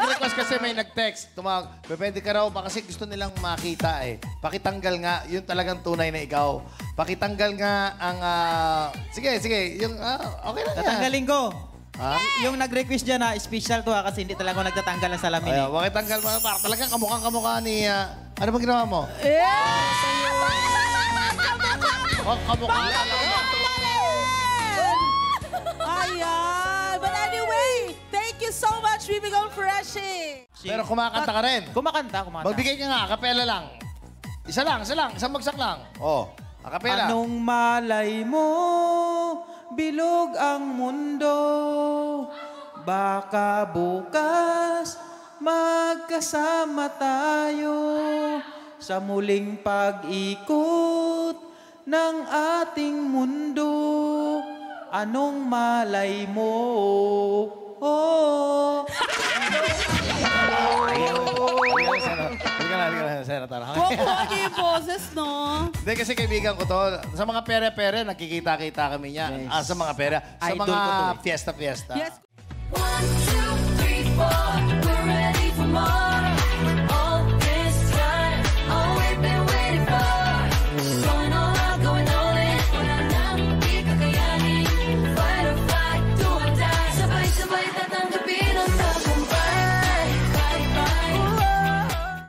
nag-request kasi may nag-text. Tumawag, pwede ka raw ba kasi gusto nilang makita eh. Pakitanggal nga, yun talagang tunay na ikaw. Pakitanggal nga ang... ah, sige, sige. Yung, ah, okay na yan. Tatanggalin ko. Ha? Yung nag-request dyan na special to ha, kasi hindi talaga ako nagtatanggal ng salamin Ay, eh. pakitanggal mo. Bak, talagang kamukhang kamukha ni... ah, ano ba ginawa mo? Oh, kamukha talaga. Freshie. Pero kumakanta ka rin. Kumakanta, kumakanta. Magbigay ka nga, kapela lang. Isa lang, isa lang, isang bagsak lang. Oh, akapela. Anong malay mo, bilog ang mundo. Baka bukas, magkasama tayo sa muling pag-ikot ng ating mundo. Anong malay mo? Na, Senator. Kukuha yung boses, no? Hindi kasi kaibigan ko to. Sa mga pere-pere, nakikita-kita kami niya. Yes. Ah, sa mga pere. Sa Idol mga eh. fiesta-fiesta. Yes. One, two, three, four.